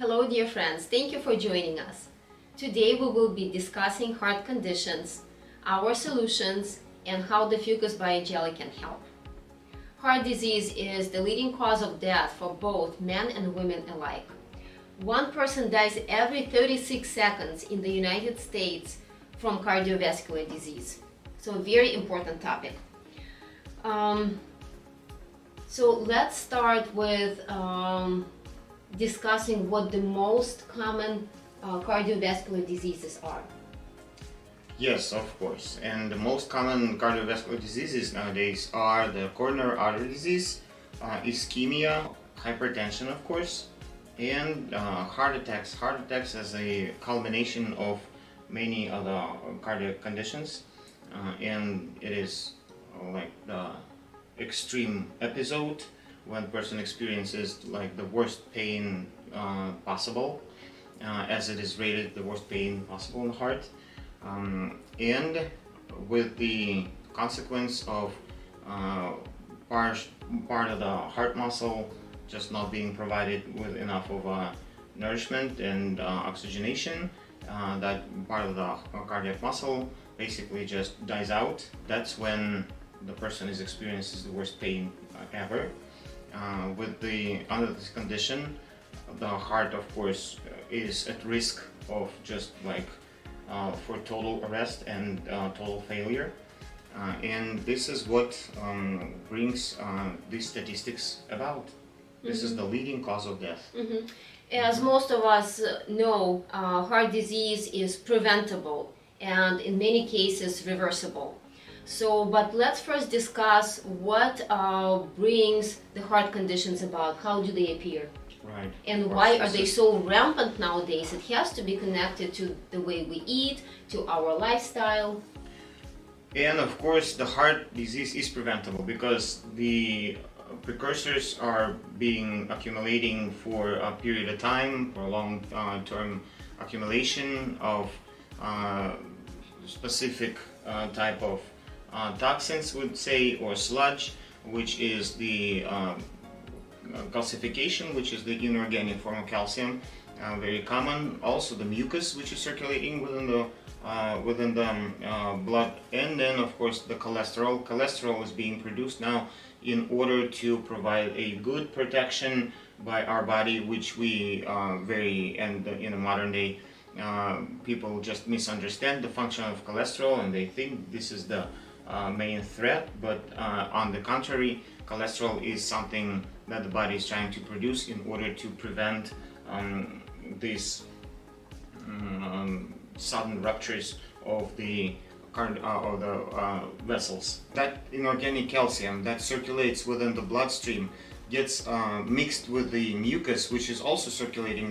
Hello dear friends, thank you for joining us. Today we will be discussing heart conditions, our solutions, and how the Fucus Biojelly can help. Heart disease is the leading cause of death for both men and women alike. One person dies every 36 seconds in the United States from cardiovascular disease. So very important topic. Um, so let's start with um, discussing what the most common uh, cardiovascular diseases are. Yes, of course. And the most common cardiovascular diseases nowadays are the coronary artery disease, uh, ischemia, hypertension, of course, and uh, heart attacks. Heart attacks as a culmination of many other cardiac conditions, uh, and it is uh, like the extreme episode when person experiences like the worst pain uh, possible, uh, as it is rated the worst pain possible in the heart. Um, and with the consequence of uh, part, part of the heart muscle just not being provided with enough of uh, nourishment and uh, oxygenation, uh, that part of the cardiac muscle basically just dies out. That's when the person is experiences the worst pain uh, ever. Uh, with the under this condition, the heart, of course, is at risk of just like uh, for total arrest and uh, total failure. Uh, and this is what um, brings these statistics about. This mm -hmm. is the leading cause of death. Mm -hmm. As most of us know, uh, heart disease is preventable and in many cases reversible. So, but let's first discuss what uh, brings the heart conditions about. How do they appear? Right. And why are they so rampant nowadays? It has to be connected to the way we eat, to our lifestyle. And of course, the heart disease is preventable because the precursors are being accumulating for a period of time, for a long-term uh, accumulation of uh, specific uh, type of uh, toxins, would say, or sludge, which is the um, calcification, which is the inorganic form of calcium, uh, very common. Also the mucus, which is circulating within the uh, within the um, uh, blood, and then of course the cholesterol. Cholesterol is being produced now in order to provide a good protection by our body, which we uh, very and in the modern day people just misunderstand the function of cholesterol and they think this is the main threat, but on the contrary, cholesterol is something that the body is trying to produce in order to prevent um, these um, sudden ruptures of the current uh, of the uh, vessels. That inorganic calcium that circulates within the bloodstream gets uh, mixed with the mucus which is also circulating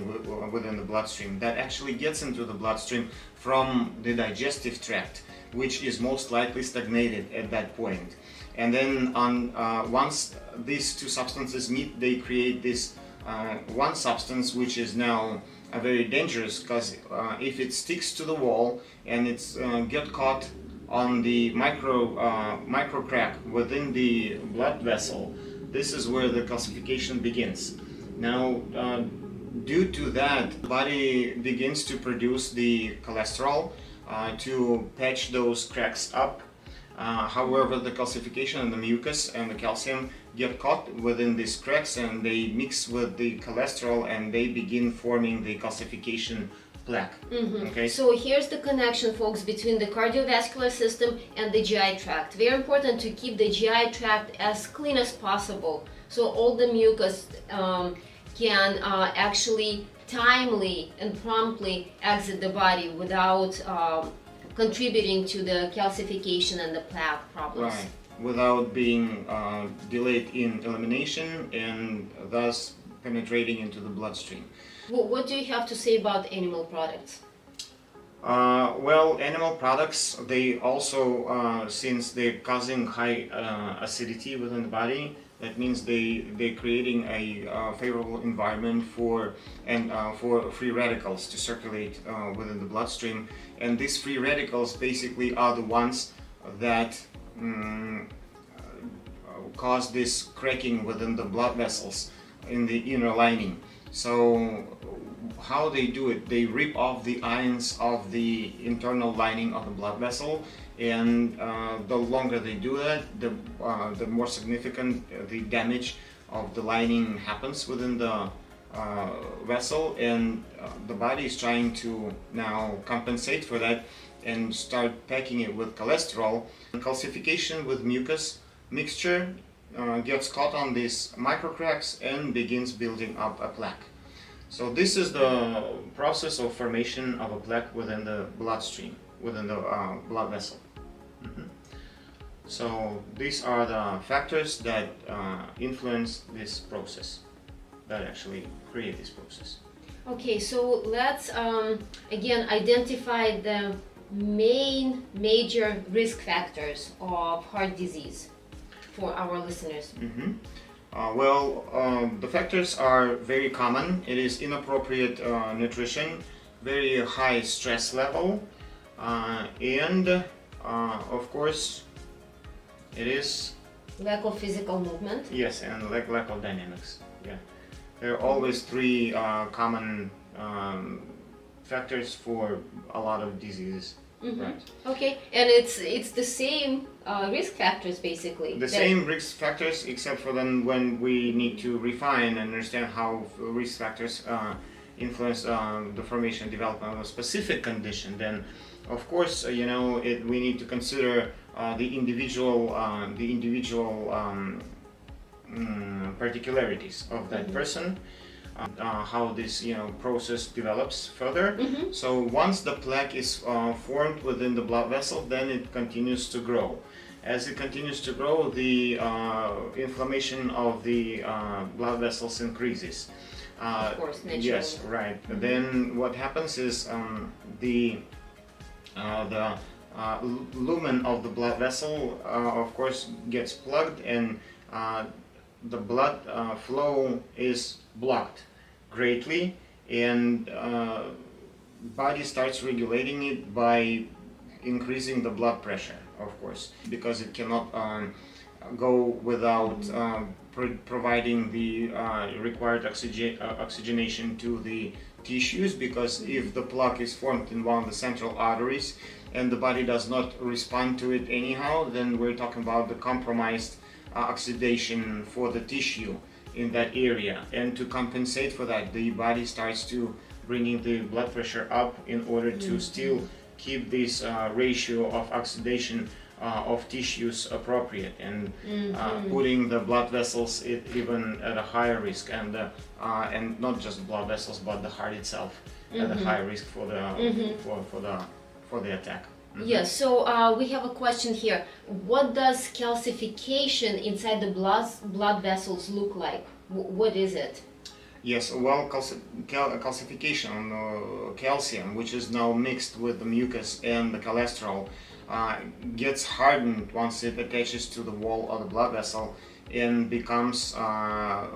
within the bloodstream that actually gets into the bloodstream from the digestive tract which is most likely stagnated at that point. and then on uh, once these two substances meet they create this uh, one substance which is now very dangerous because uh, if it sticks to the wall and it's uh, get caught on the micro uh, micro crack within the blood vessel this is where the calcification begins. Now due to that body begins to produce the cholesterol to patch those cracks up. Uh, however, the calcification and the mucus and the calcium get caught within these cracks and they mix with the cholesterol and they begin forming the calcification plaque. Mm -hmm. Okay. So here's the connection, folks, between the cardiovascular system and the GI tract. Very important to keep the GI tract as clean as possible, so all the mucus um, can uh, actually timely and promptly exit the body without um, contributing to the calcification and the plaque problems. Right, without being uh, delayed in elimination and thus penetrating into the bloodstream. What do you have to say about animal products? Uh, well, animal products, they also, uh, since they're causing high uh, acidity within the body, that means they they're creating a uh, favorable environment for and uh, for free radicals to circulate uh, within the bloodstream. And these free radicals basically are the ones that mm, cause this cracking within the blood vessels in the inner lining. So how they do it, they rip off the ions of the internal lining of the blood vessel and uh, the longer they do that, the, uh, the more significant the damage of the lining happens within the uh, vessel and uh, the body is trying to now compensate for that and start packing it with cholesterol. Calcification with mucus mixture uh, gets caught on these microcracks and begins building up a plaque. So this is the process of formation of a plaque within the bloodstream, within the uh, blood vessel. Mm -hmm. So these are the factors that uh, influence this process, that actually create this process. Okay, so let's um, again identify the main major risk factors of heart disease for our listeners? Mm -hmm. uh, well, um, the factors are very common. It is inappropriate uh, nutrition, very high stress level, uh, and uh, of course, it is lack of physical movement. Yes, and lack lack of dynamics. Yeah, there are always three uh, common um, factors for a lot of diseases. Mm -hmm. Right. Okay, and it's it's the same uh, risk factors basically. The same risk factors, except for then when we need to refine and understand how risk factors uh, influence uh, the formation and development of a specific condition. Then, of course, uh, you know, it, we need to consider uh, the individual uh, the individual um, mm, particularities of that mm -hmm. person uh, how this you know process develops further. Mm -hmm. So once the plaque is uh, formed within the blood vessel, then it continues to grow. As it continues to grow, the uh, inflammation of the uh, blood vessels increases. Uh, of course, naturally. Yes, right. Mm -hmm. Then what happens is um, the uh, the lumen of the blood vessel, of course, gets plugged and the blood flow is blocked greatly and uh, body starts regulating it by increasing the blood pressure of course because it cannot um, go without um, pro providing the uh, required oxygen uh, oxygenation to the tissues because if the plaque is formed in one of the central arteries and the body does not respond to it anyhow then we're talking about the compromised uh, oxidation for the tissue in that area and to compensate for that the body starts to bringing the blood pressure up in order to mm-hmm. still keep this uh, ratio of oxidation uh, of tissues appropriate and mm -hmm. putting the blood vessels it, even at a higher risk and uh, and not just blood vessels but the heart itself mm -hmm. at a mm-hmm. high risk for the -hmm. for, for the for the attack. Mm -hmm. Yes, so uh, we have a question here. What does calcification inside the blood, blood vessels look like? W what is it? Yes, well, calci cal calcification, uh, calcium, which is now mixed with the mucus and the cholesterol, uh, gets hardened once it attaches to the wall of the blood vessel and becomes uh,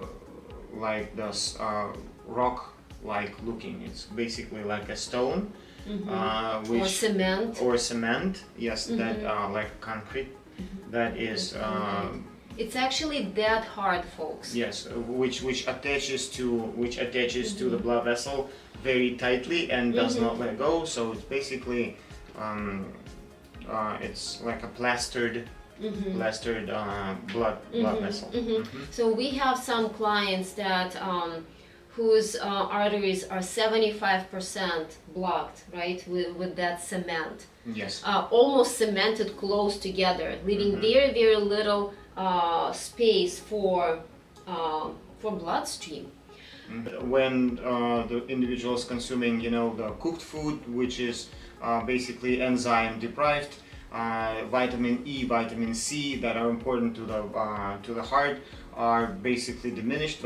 like this uh, rock-like looking. It's basically like a stone Mm -hmm. which, or cement. Or cement, yes, mm -hmm. that mm-hmm. uh, like concrete. Mm -hmm. That is. Um, it's actually that hard, folks. Yes, which which attaches to which attaches to the mm-hmm. blood vessel very tightly and does not let go. So it's basically um, uh, it's like a plastered Mm-hmm. plastered uh, blood blood mm-hmm. vessel. Mm-hmm. Mm-hmm. So we have some clients that um, whose uh, arteries are 75% blocked, right, with, with that cement. Yes. Uh, almost cemented close together, leaving mm -hmm. very, very little uh, space for, uh, for bloodstream. Mm-hmm. When uh, the individual is consuming, you know, the cooked food, which is uh, basically enzyme deprived, vitamin E, vitamin C that are important to the, to the heart are basically diminished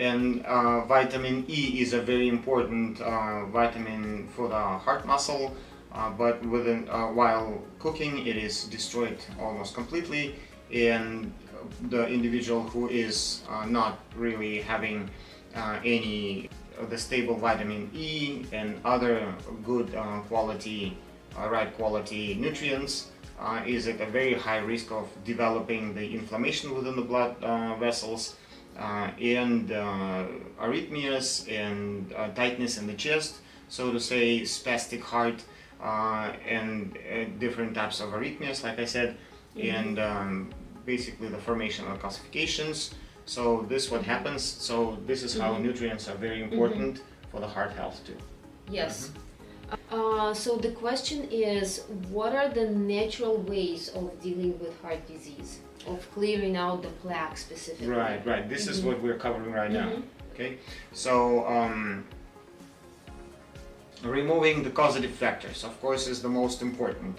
and uh, vitamin E is a very important uh, vitamin for the heart muscle uh, but within uh, while cooking it is destroyed almost completely. And the individual who is uh, not really having uh, any of the stable vitamin E and other good quality right quality nutrients is at a very high risk of developing the inflammation within the blood vessels and uh, arrhythmias and uh, tightness in the chest, so to say, spastic heart, uh, and different types of arrhythmias, like I said, mm-hmm. and um, basically the formation of calcifications. So this what happens. So this is how mm-hmm. nutrients are very important mm-hmm. for the heart health too. Yes. Mm-hmm. Uh, so the question is, what are the natural ways of dealing with heart disease, of clearing out the plaque specifically? Right, right. This mm-hmm. is what we're covering right now. Mm-hmm. Okay, so um, removing the causative factors, of course, is the most important,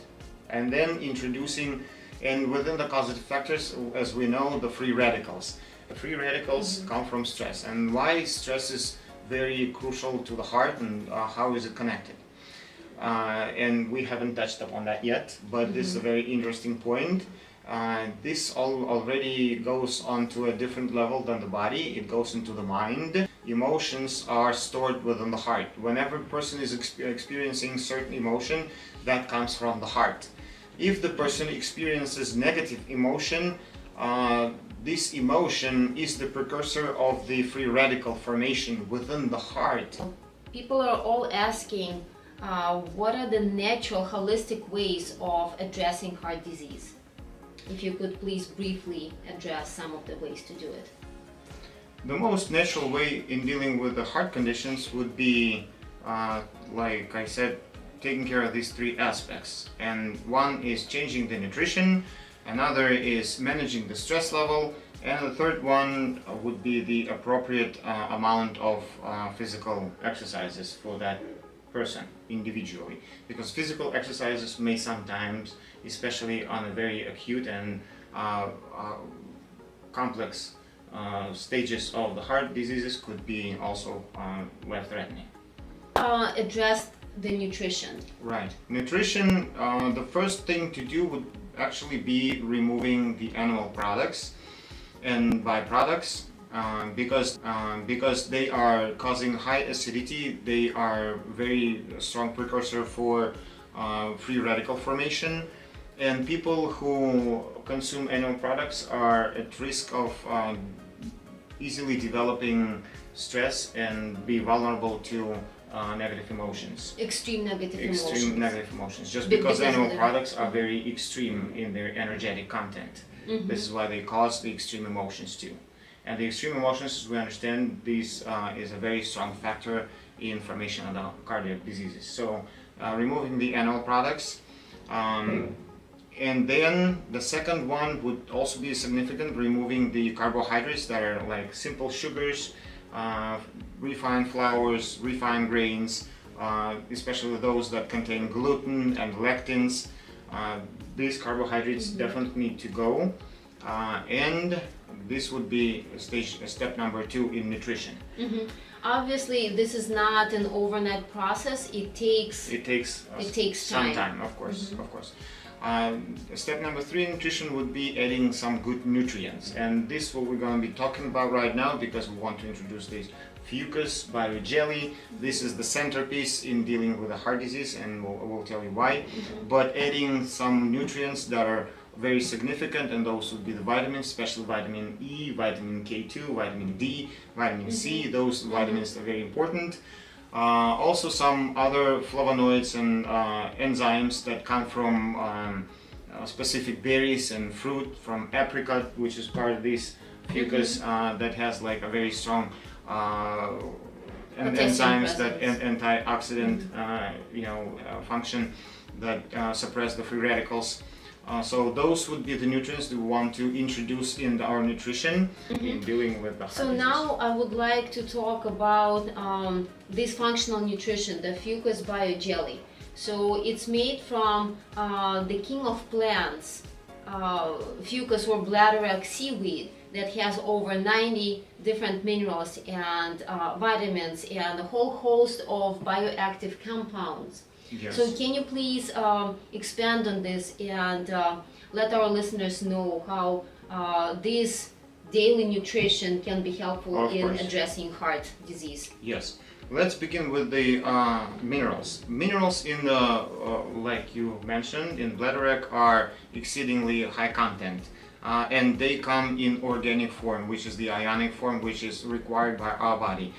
and then introducing, and within the causative factors, as we know, the free radicals. The free radicals mm-hmm. come from stress, and why stress is very crucial to the heart, and uh, how is it connected? Uh, and we haven't touched upon that yet, but mm-hmm. this is a mm-hmm. very interesting point. Uh, this all already goes on to a different level than the body. It goes into the mind. Emotions are stored within the heart. Whenever a person is exp- experiencing certain emotion, that comes from the heart. If the person experiences negative emotion, uh, this emotion is the precursor of the free radical formation within the heart. People are all asking uh, what are the natural holistic ways of addressing heart disease? If you could please briefly address some of the ways to do it. The most natural way in dealing with the heart conditions would be, uh, like I said, taking care of these three aspects. And one is changing the nutrition, another is managing the stress level, and the third one would be the appropriate uh, amount of uh, physical exercises for that person individually. Because physical exercises may sometimes especially on a very acute and uh, uh, complex uh, stages of the heart diseases could be also uh, life threatening uh, address the nutrition. Right. Nutrition uh, the first thing to do would actually be removing the animal products and byproducts uh, because uh, because they are causing high acidity. They are very strong precursor for uh, free radical formation, and people who consume animal products are at risk of um, easily developing stress and be vulnerable to uh, negative emotions. Extreme negative extreme emotions. negative emotions. Just because, because animal products are very extreme in their energetic content. Mm-hmm. This is why they cause the extreme emotions too. And the extreme emotions, as we understand, this uh, is a very strong factor in formation of the cardiac diseases. So uh, removing the animal products. Um, and then the second one would also be significant, removing the carbohydrates that are like simple sugars, uh, refined flours, refined grains, uh, especially those that contain gluten and lectins. Uh, these carbohydrates mm-hmm. definitely need to go. Uh, and this would be stage step number two in nutrition. Mm-hmm. Obviously, this is not an overnight process. It takes it takes uh, it takes some time. time of course, mm-hmm. of course. Um, step number three in nutrition would be adding some good nutrients, and this is what we're going to be talking about right now because we want to introduce this Fucus Bio Jelly. This is the centerpiece in dealing with the heart disease, and we'll, we'll tell you why. Mm-hmm. But adding some nutrients that are very significant, and those would be the vitamins, especially vitamin E, vitamin K2, vitamin D, vitamin mm-hmm. C. Those mm-hmm. vitamins are very important. Uh, also, some other flavonoids and uh, enzymes that come from um, uh, specific berries and fruit, from apricot, which is part of this fucus mm-hmm. Uh, that has like a very strong uh, en- enzymes that an- antioxidant, mm-hmm. uh, you know, function that suppress the free radicals. Uh, so those would be the nutrients we want to introduce in our nutrition mm-hmm. in dealing with the So disease. now I would like to talk about um, this functional nutrition, the Fucus Bio Jelly. So it's made from uh, the king of plants, uh, Fucus or bladderwrack seaweed that has over 90 different minerals and uh, vitamins and a whole host of bioactive compounds. Yes. So can you please um, expand on this and uh, let our listeners know how uh, this daily nutrition can be helpful of in course. addressing heart disease? Yes. Let's begin with the uh, minerals. Minerals in the, uh, like you mentioned, in bladderwrack are exceedingly high content. Uh, and they come in organic form, which is the ionic form, which is required by our body.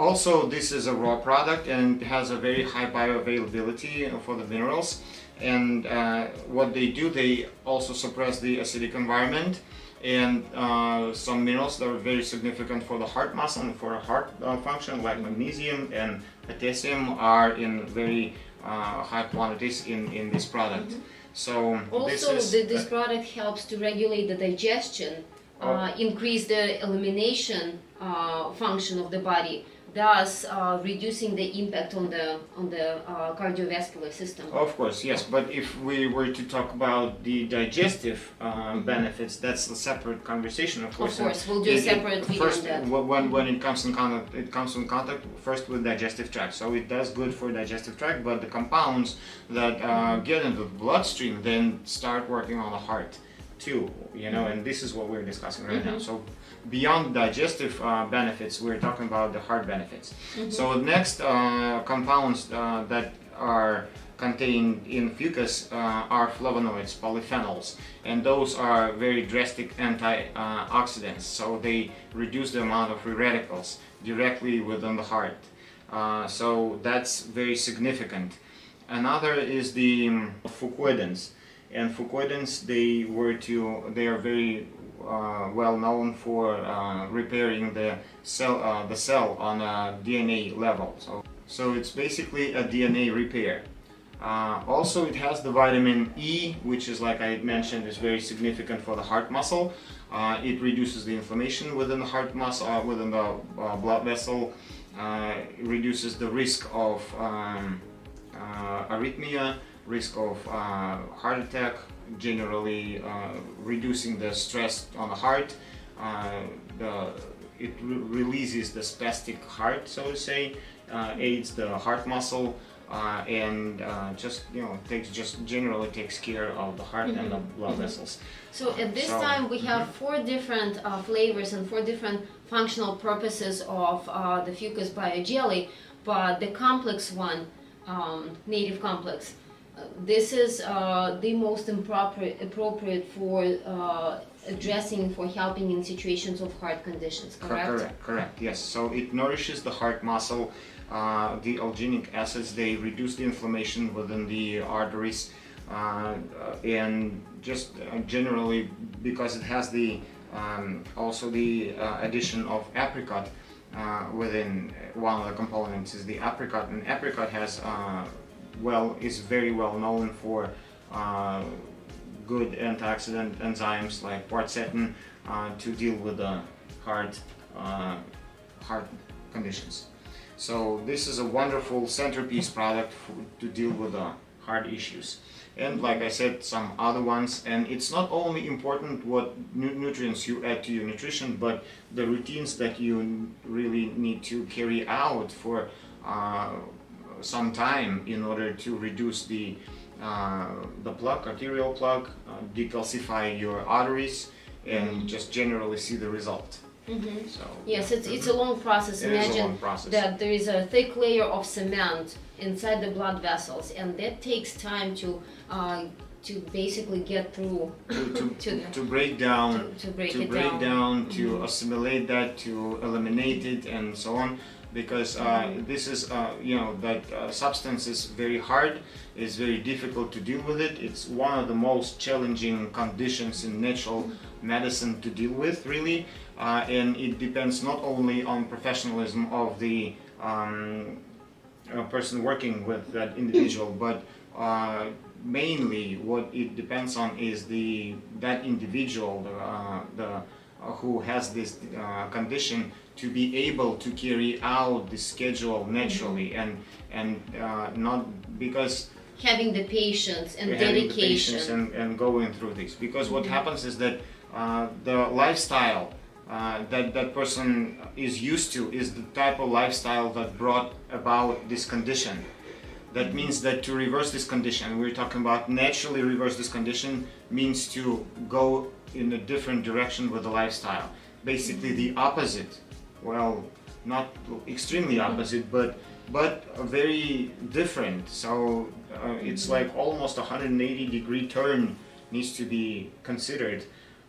Also, this is a raw product and has a very high bioavailability for the minerals. And uh, what they do, they also suppress the acidic environment and uh, some minerals that are very significant for the heart muscle and for heart uh, function like magnesium and potassium are in very uh, high quantities in, in this product. Mm -hmm. So also this, is, this product helps to regulate the digestion, oh. uh, increase the elimination uh, function of the body thus uh, reducing the impact on the on the uh, cardiovascular system. Of course, yes. But if we were to talk about the digestive um, benefits, that's a separate conversation. Of course, of course, we'll do a separate video first. When when it comes in contact, it comes in contact first with digestive tract. So it does good for digestive tract, but the compounds that uh, mm-hmm. get into the bloodstream then start working on the heart too. You know, and this is what we're discussing right mm -hmm. now. So beyond digestive uh, benefits, we're talking about the heart benefits. Mm -hmm. So next uh, compounds uh, that are contained in fucus uh, are flavonoids, polyphenols, and those are very drastic antioxidants. So they reduce the amount of free radicals directly within the heart. Uh, so that's very significant. Another is the um, fucoidans and fucoidans they were to they are very uh, well known for uh, repairing the cell uh, the cell on a DNA level. So, so it's basically a DNA repair. Uh, also, it has the vitamin E, which is like I mentioned, is very significant for the heart muscle. Uh, it reduces the inflammation within the heart muscle, uh, within the blood vessel. it reduces the risk of um, arrhythmia, risk of heart attack, generally uh, reducing the stress on the heart. Uh, the, it re releases the spastic heart, so to say, uh, aids the heart muscle, uh, and uh, just you know takes just generally takes care of the heart mm -hmm. and the mm-hmm. blood mm -hmm. vessels. So at this so, time we have mm -hmm. four different uh, flavors and four different functional purposes of the Fucus Bio Jelly, but the complex one, um, native complex, this is uh, the most appropriate, appropriate for uh, addressing, for helping in situations of heart conditions, correct? Correct, correct, yes. So it nourishes the heart muscle. Uh, the alginic acids, they reduce the inflammation within the arteries uh, and just uh, generally because it has the um, also the uh, addition of apricot within one of the components is the apricot and apricot has well is very well known for uh, good antioxidant enzymes like quercetin uh, to deal with the heart uh, heart conditions. So this is a wonderful centerpiece product to deal with the heart issues. And like I said, some other ones. And it's not only important what nu nutrients you add to your nutrition, but the routines that you really need to carry out for uh, some time in order to reduce the uh, the plaque, arterial plaque, uh, decalcify your arteries, and mm -hmm. just generally see the result. Mm -hmm. So yes, it's it's a long process. Imagine long process. that there is a thick layer of cement inside the blood vessels, and that takes time to. Uh, to basically get through to, to, to, to break down to, to break, break down, down to mm -hmm. assimilate that to eliminate it and so on because uh, this is, uh, you know, that uh, substance is very hard, it's very difficult to deal with it. It's one of the most challenging conditions in natural medicine to deal with, really. Uh, and it depends not only on professionalism of the um, person working with that individual, but uh, mainly what it depends on is the that individual, the, uh, the who has this condition to be able to carry out the schedule naturally mm-hmm. and and uh, not because having the patience and dedication patience and, and going through this because what mm-hmm. happens is that uh, the lifestyle uh, that that person is used to is the type of lifestyle that brought about this condition that mm-hmm. means that to reverse this condition we're talking about naturally reverse this condition means to go in a different direction with the lifestyle basically the opposite well, not extremely opposite, but but very different. So uh, it's like almost 180 degree turn needs to be considered.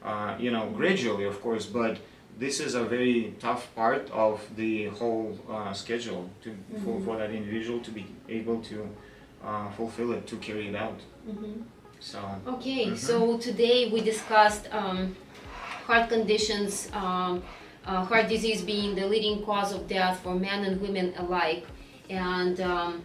Uh, you know, gradually, of course, but this is a very tough part of the whole uh, schedule to, for, for that individual to be able to uh, fulfill it, to carry it out. Mhm. So, Okay, Mhm. so today we discussed um, heart conditions, um, uh, heart disease being the leading cause of death for men and women alike, and um,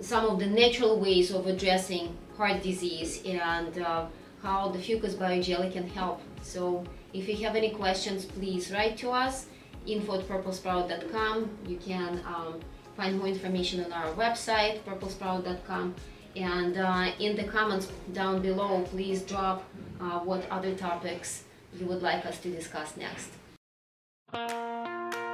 some of the natural ways of addressing heart disease and uh, how the Fucus Biojelly can help. So if you have any questions, please write to us, info at purplesprout.com. You can um, find more information on our website, purplesprout.com. And uh, in the comments down below, please drop uh, what other topics you would like us to discuss next. Música